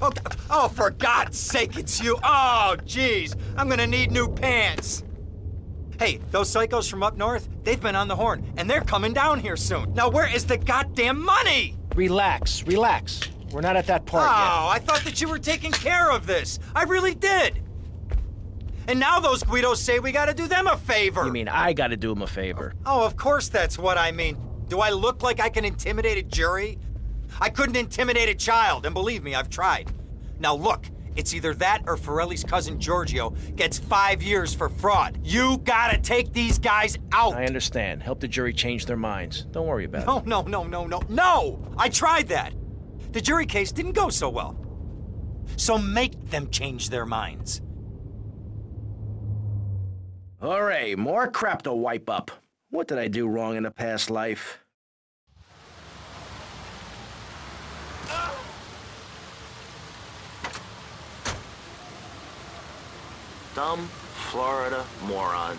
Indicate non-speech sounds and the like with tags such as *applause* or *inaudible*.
Oh, *laughs* oh, for God's sake, it's you. Oh, jeez. I'm gonna need new pants. Hey, those psychos from up north, they've been on the horn, and they're coming down here soon. Now, where is the goddamn money? Relax, relax. We're not at that part yet. Oh, I thought that you were taking care of this. I really did. And now those Guidos say we gotta do them a favor. You mean I gotta do them a favor? Oh, of course that's what I mean. Do I look like I can intimidate a jury? I couldn't intimidate a child, and believe me, I've tried. Now look, it's either that or Forelli's cousin Giorgio gets five years for fraud. You gotta take these guys out. I understand. Help the jury change their minds. Don't worry about No, it. No, no, no, no, no, no! I tried that. The jury case didn't go so well. So make them change their minds. Hooray, more crap to wipe up. What did I do wrong in a past life? Dumb Florida moron.